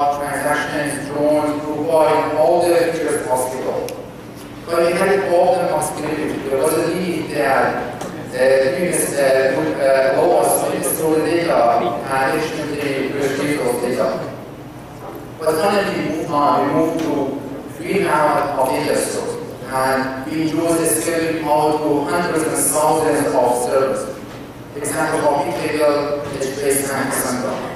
transactions, drones, providing all the features possible. But we had all the possibilities. There was a need that uh, humans uh, would uh, allow us to store the data and efficiently retrieve those data. But finally, we moved on. We moved to three rounds of data stores. And we introduced a scaling power to hundreds and thousands of servers. Example of Bigtable, HBase, and.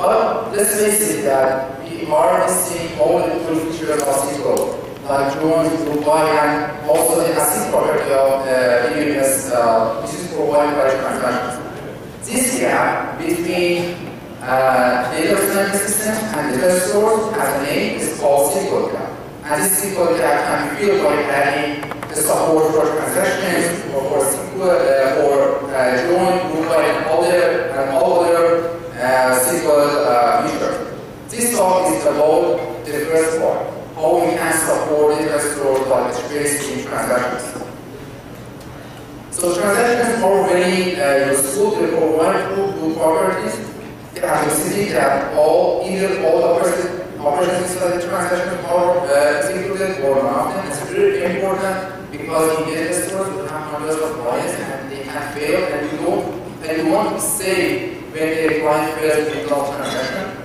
But let's face it that we are missing all the cool features of SQL, like drones, Dubai, and also the ACID property of uh, EMS, uh, which is provided by transactions. This gap between uh, data management system and the data source as a name is called SQL gap. And this SQL gap can be filled by adding the support for transactions, or for SQL, uh, or uh, join, Dubai, and other, and other uh, SQL uh, feature. This talk is about the first part, how we can support like HBase in transactions. So transactions are very uh, useful. They provide two properties. The capacity that all, either all operations operations inside the transaction are uh, executed or not. And it's very important because in stores we have hundreds of clients and they can fail and you don't and you want to say when the client fails to resolve transaction.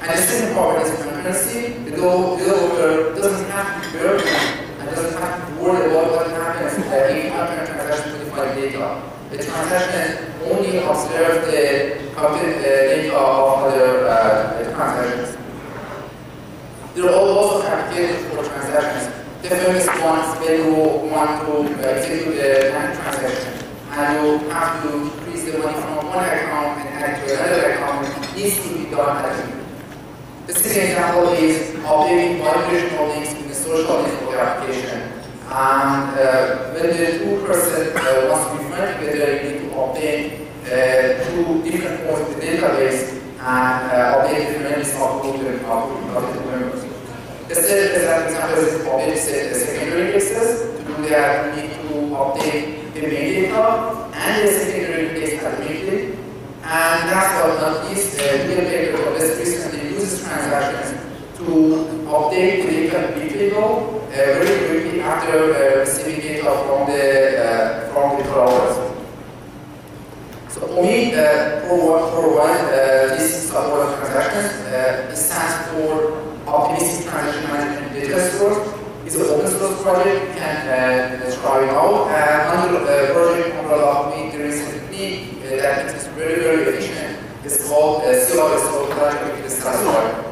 And the second property is concurrency. The developer doesn't have to be burdened and doesn't have to worry about what happens if after transaction modify data. The transaction only observes the complete uh, data of other uh, transactions. There are also applications for transactions. The first one is when you want to uh, execute the uh, transaction and you have to increase the money from one account and to another account. Needs to be done as The second example is updating vibration holdings in the social network application. And uh, when the two person uh, wants to be friends together, you need to obtain uh, two different points in the database and uh, update the memories of both the members. The third example is update the secondary indexes. To do that, you need to update the main data and the secondary index ultimately. And last but not least, the real paper for this recently uses transactions to update the data B table uh, very quickly after uh, receiving data from the uh, from the crawlers. Omid uh, for, for one, uh, this support transactions, uh, it stands for Optimistic Transaction Management Data Source. It's an open source project, you can uh, try it out. Uh, under the project umbrella a technique uh, that is very, very efficient. It's called uh, or Collaborative Disaster.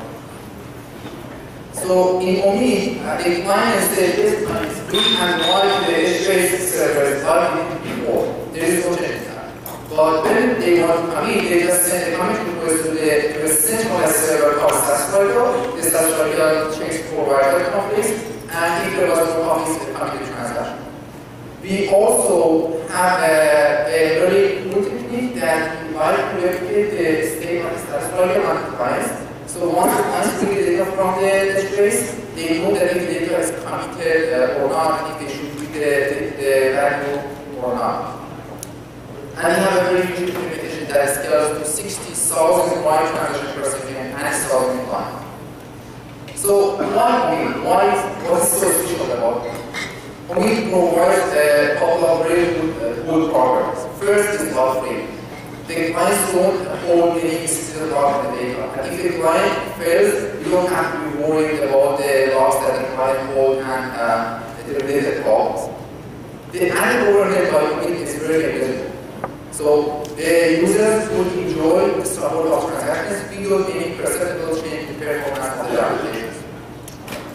So in Omid, uh, the client is the green and white the HBase servers are before. There is no change but when they want to come in, they just send a commit request to the, to a centralized server called Status Oracle. The Status Oracle checks for write conflicts, and if there was no conflicts, they come to the transaction. We also have a, a very good technique that invites to replicate the state of the Status Oracle on the clients. So once the clients bring the data from the database, they know that if the data is committed uh, or not, if they should read the, the, the value or not. And we have a very huge implementation that scales to 60,000 wide transactions per second and 1,000 line. So why Omid? Why what is so special about it? Omid provides a couple of very good, good programs. First is bug free. The clients don't hold any system in the data. And if the client fails, you don't have to be worried about the logs that the client holds and uh, the related logs. The added overhead by Omid is very negligible. So the users would enjoy the support of transactions without any perceptible change in performance of the applications.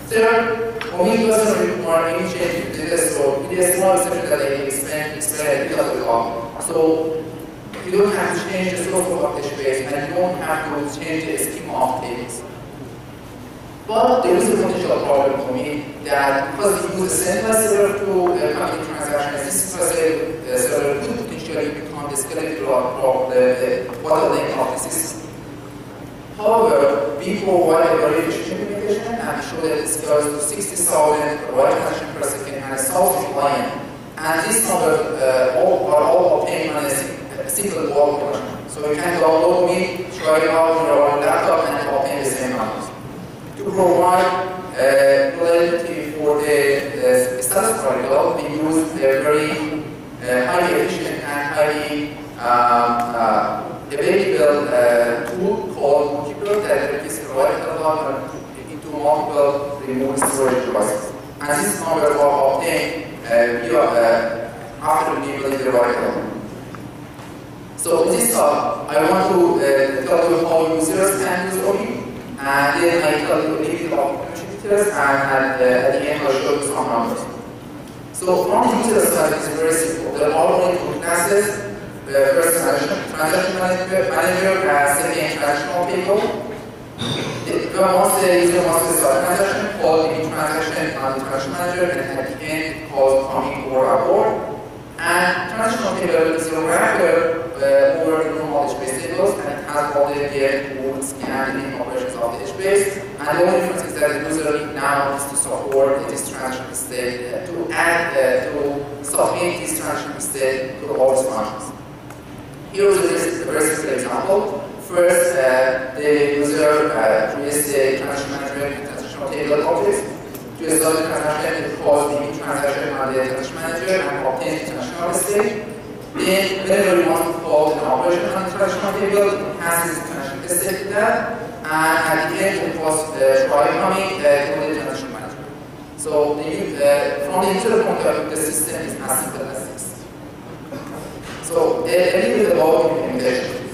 Third, Omid doesn't require any change in data store with a small exception that they expand, expand data to the So you don't have to change the scope of the space and you don't have to change the schema of tables. But there is a potential problem for me that because you use a centralized server to uh, complete transactions, this server could potentially on the skeletal of the, the bottleneck of the system. However, we provide a very efficient implementation and show that it scales to 60,000 write connection per second and a 1,000 client. And these numbers uh, all, are all obtained on a, single wall connection. So you can download me, try it out your laptop and obtain the same numbers. provide uh, reliability for the uh, status oracle, we use a very uh, highly efficient and highly um, uh, available uh, tool called multiple that is provided into multiple remote storage devices. And this number was obtained uh, via uh, after enabling the right So in this talk, I want to uh, tell you how users can use OU, and then I tell you a little bit about contributors, and, and uh, at the end I'll show you some numbers. So from the user side is very simple. Are only classes. The first transaction, transaction manager, manager has second transactional table. The, the wants to start a transaction, call the transaction on the transaction manager, and at the end, call coming or abort. And transitional table is a wrapper uh, over the normal HBase tables, and it has all the move, scan, and operations of the HBase. And the only difference is that the user now needs to support this transition uh, to add, to submit this transition state to all functions. Here is a very simple example. First, uh, the user uh, creates the transaction management and transitional table objects to resolve the transaction, it calls the transaction on the transaction manager and obtains the transactional state. Then, whenever you want to call an operation on the transactional table, it passes the transaction state to that, and at the end, it calls the coming uh, the transaction. So, the, uh, from the user point of view, the system is as simple as this. So, a, a little bit about implementation.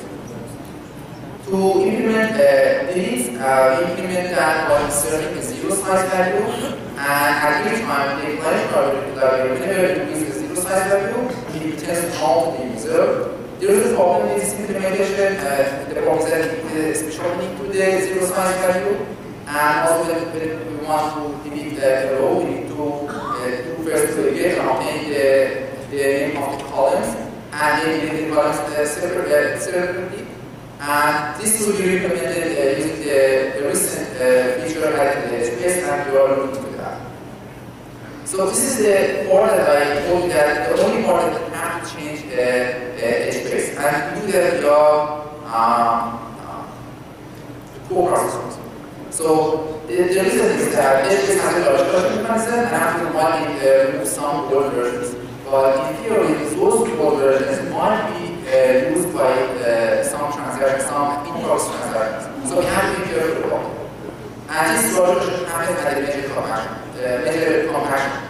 To implement uh, these, uh, implement that by inserting a zero size value, and at each time the client probability that whenever it a zero size value, it returns to the user. There is a problem with this implementation, uh, the problem is that it is especially to the zero size value, and also we want to delete the row, we need to uh, do first to get and obtain the, the name of the columns, and then delete the columns uh, separately. separately. And this will be implemented uh, using the, the recent uh, feature at the space and you are looking to that. So this is the part that I told you that the only part that have to change the uh, space. And we do that via um, uh, co-processors. So the, the reason is that HBase has a logical mechanism and after one it remove some old versions. But in theory, those old versions might be uh, used by uh, some transactions, some in-process transactions. So we have to be careful about it. And this project should happen at the major compaction, uh, major compaction.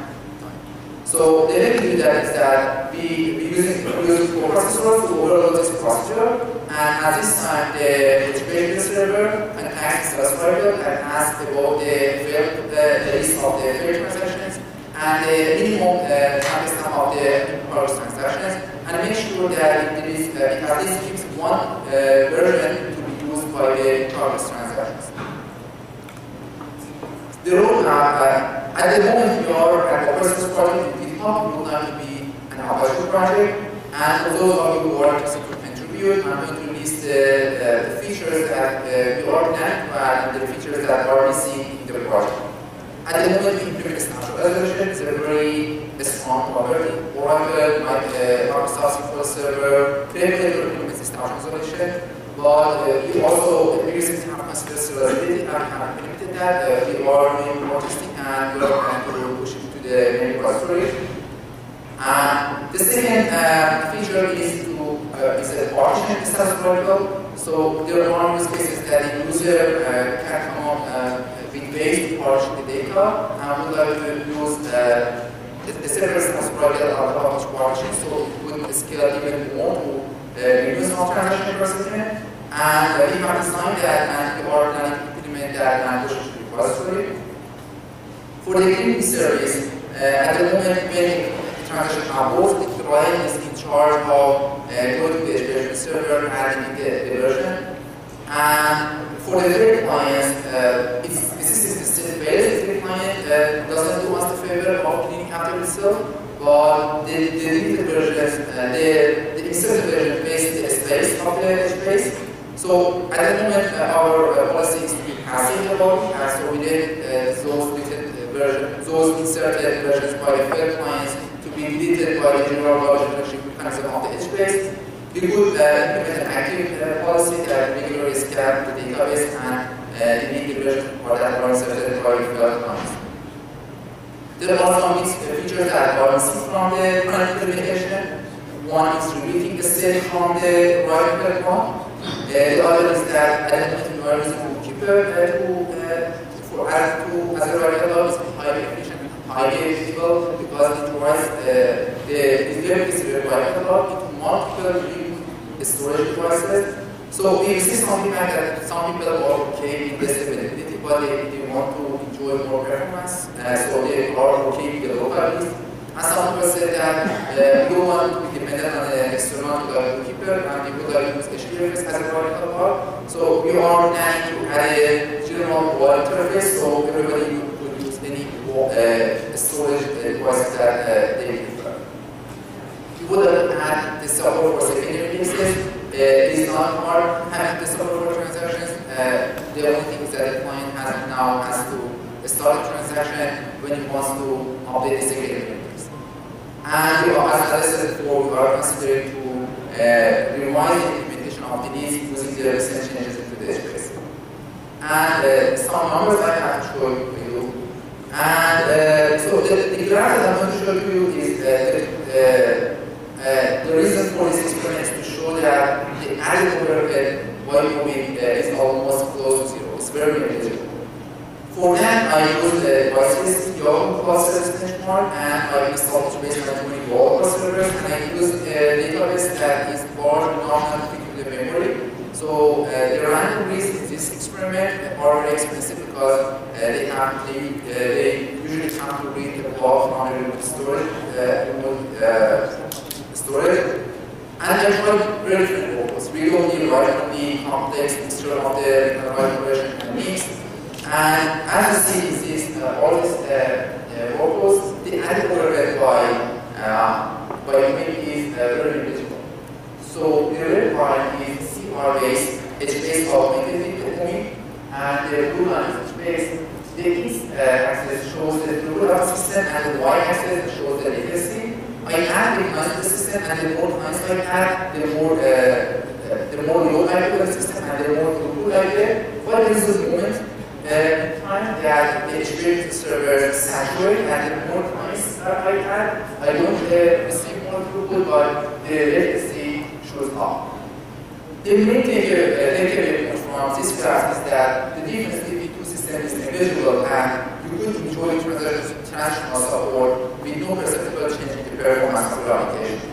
So the way we do that is that we, we use processors to overload this procedure, and at this time the HBase server variable and ask about the, uh, the list of the failed transactions and the minimum uh, timestamp of the in-process transactions and make sure that it, is, uh, at least keeps one uh, version to be used by the target transactions. The roadmap, uh, at the moment we are at Operations project in GitHub, we like to be an Apache project, and for those of you who are to contribute, I'm going to the, uh, features that uh, we are planning and the features that are missing in the project. At the moment, we implement snapshot isolation. It's a very strong property. Oracle, like uh, Microsoft SQL Server, Clearly implements snapshot isolation. But uh, we also recently have considered serializability and have implemented that. Uh, we are doing more testing and we are trying to push it to the main repository. And the second uh, feature is uh, is a partition status protocol. So there are use cases that the user uh, can come up uh, with ways to the data, and would like to use uh, the, server status protocol on top of partition, so it would scale even more to uh, reduce some transaction processing. And uh, we have designed that, and we are planning to implement that and push it. For the cleaning service, uh, at the moment, when transaction abort, the client is in charge of uh, the version server and the, the version. And for the third client, uh, it's, this is. The client uh, doesn't do us the favor of cleaning after itself, but the, deleted version, uh, the, inserted version based the space of the space. So at the moment, uh, our uh, policy is to be passive about and so we did uh, those deleted versions, those inserted versions by the third clients be deleted by the general logic mechanism of the HBase. We could uh, implement an active uh, policy that regularly scan the database and uh, uh, unique version or that are inserted by field lines. There are some features that are missing from the current implementation. One is repeating the state from the right platform. Uh, the other is that identity values to keep uh, to, uh, for add to as a variable highly because it provides uh, the development is variable into multiple storage devices. So we see some feedback that some people are okay with this availability, but they, they want to enjoy more performance, uh, so they are okay with the local list. And some people said that uh, don't want to be dependent on the external bookkeeper and we would use HDFS as a protocol. So we are planning to a general web interface so everybody could use any uh, storage device that uh, they prefer. We would add the support for secondary. Uh, it is not hard having the support for transactions. Uh, the only thing is that the client has now has to start a transaction when he wants to update the secondary and we are, as I said before, we are considering to uh, revise the implementation of the needs using the recent changes into the space. And uh, some numbers I have to show you. And uh, so the, the graph that I'm going to show you is uh, uh, the reason for this experiment is to show that the added while moving is almost close to zero. It's very negligible. For that, I use the devices Yahoo clusters benchmark and I installed on 20 wall clusters and I use a database that is fit the memory. So uh, the random reason for this experiment are very expensive because uh, they they, uh, they usually to read the block the remote storage, uh, remote uh, storage. And they try very different purpose. We need right only complex mixture of the version and mix. And as you see, this uh, all these uh, uh, vocals, the added by uh, by maybe is uh, very visible. So the red line is CR base, it's based on magnetic point, and the blue line is based. The east uh, axis shows the plural system, and the y axis shows the latency. I add the the system, and the more noise I add, the more uh, the more low put the system, and the more I get. What is the moment? the time that the experience server saturate and the more times I add, I don't uh, receive more throughput, but the latency shows up. The main takeaway uh, from this graph is that the difference systems is negligible and you could enjoy transactional support with no perceptible change in the performance of your application.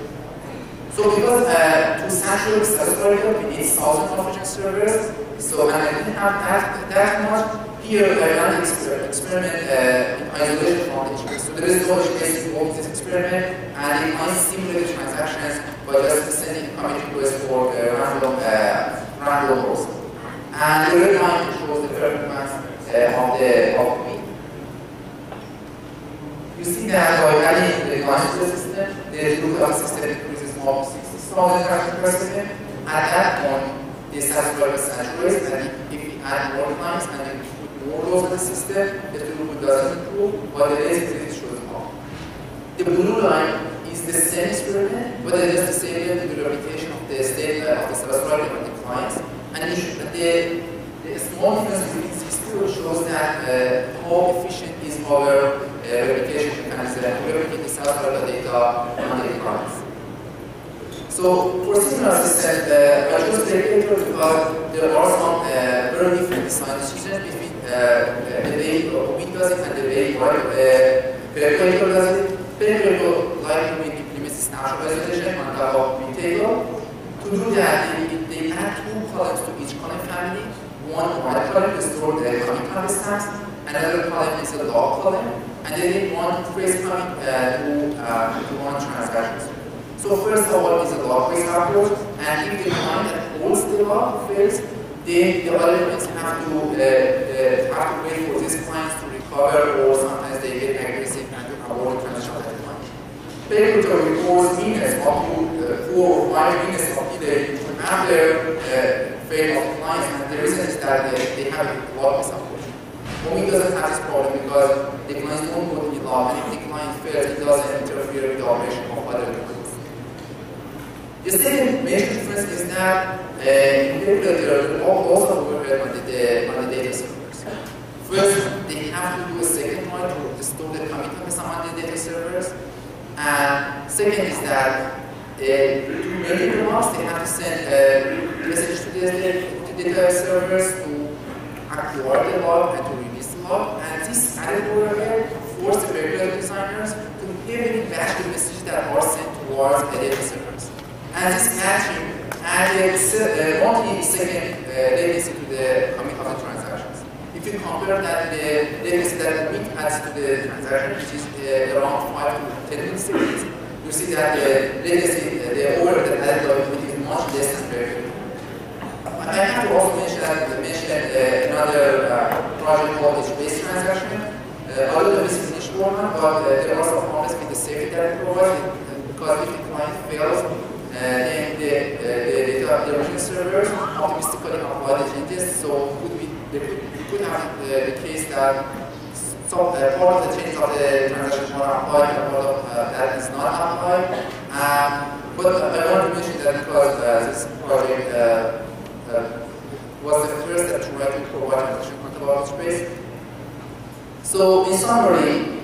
So because uh, to saturate subscriber, we need thousands of servers, so and I didn't have that, that much, here I ran an experiment uh, in isolation from HBase. So there is no HBase involved in this experiment, and it can simulate the transactions by just sending commit request for a random, uh, random. And the red line shows the performance uh, Eh, of the of the You see that by adding the the system, the lookup system increases from 60,000 transactions per second. At that point, a saturated, and if we add more lines and put more of the system, the throughput doesn't improve, but the latency shows up. The blue line is the same experiment, but it is the same the replication of the state of the subscriber of the clients. And the, the small difference between shows that uh, how efficient is our uh, replication mechanism to replicate the subscriber data on the clients. So for similar systems, uh, I chose the because there are some uh, very different design decisions between uh, the way Wing does it and the way Percolator does it. Percolator likely we implement snapshot isolation on top of. To do that, they, they add two columns to each column family. One white column to store the commit timestamps, another column is a log column, and then they want phrase commit uh, to, uh, to one transaction. So first of all is a log-based approach, and if they find that all the log fails, then the other ones have to uh, uh, have to wait for these clients to recover, or sometimes they get aggressive and avoid transactional deadline. Paper reports minutes up to uh, four or five minutes of either after fail of clients, and the reason is that they, they have a log-based approach. Woming doesn't have this problem because the clients don't go to the log, and if the client fails, it doesn't interfere with the operation of other devices. The second major difference is that in particular, also work on the, on the data servers. First, they have to do a second one to store the commit on the data servers. And second is that uh, to make it they have to send a message to the, to the servers to acquire the log and to release the log. And this added overhead force the variable designers to heavily batch the messages that are sent towards the data servers. And this matching added uh, multi-second uh, latency to the commit of the transactions. If you compare that the latency that we adds to the transaction, which is uh, around 5 to 10 milliseconds, you see that the latency, uh, the order that added is much less than very and I have to also mention that mention uh, another uh, project called HBase transaction. Uh, although this is niche one, but uh, there are some problems with the safety that it provides because if the client fails, and the, the, the, the original servers optimistically apply the changes. So could could, we could have the, the case that some uh, part of the changes of the transaction are applied and part of uh, that is not applied. Um, but I want to mention that because uh, this project uh, uh, was the first that tried to provide transaction control space. So in summary,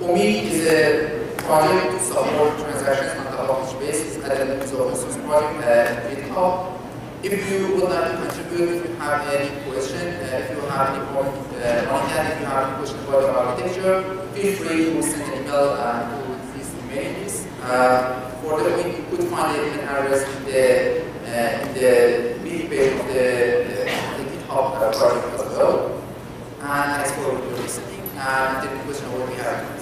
Omid is a project to support transactions on the public basis as an open source project at GitHub. If you would like to contribute, if you have any question, uh, if you have any point uh, on that, if you have any question about the architecture, feel free to send an email uh, to these list. Uh, for the link, you could find it email address in the, uh, in the with the, the GitHub project as well. And I spoke recently, and the question we have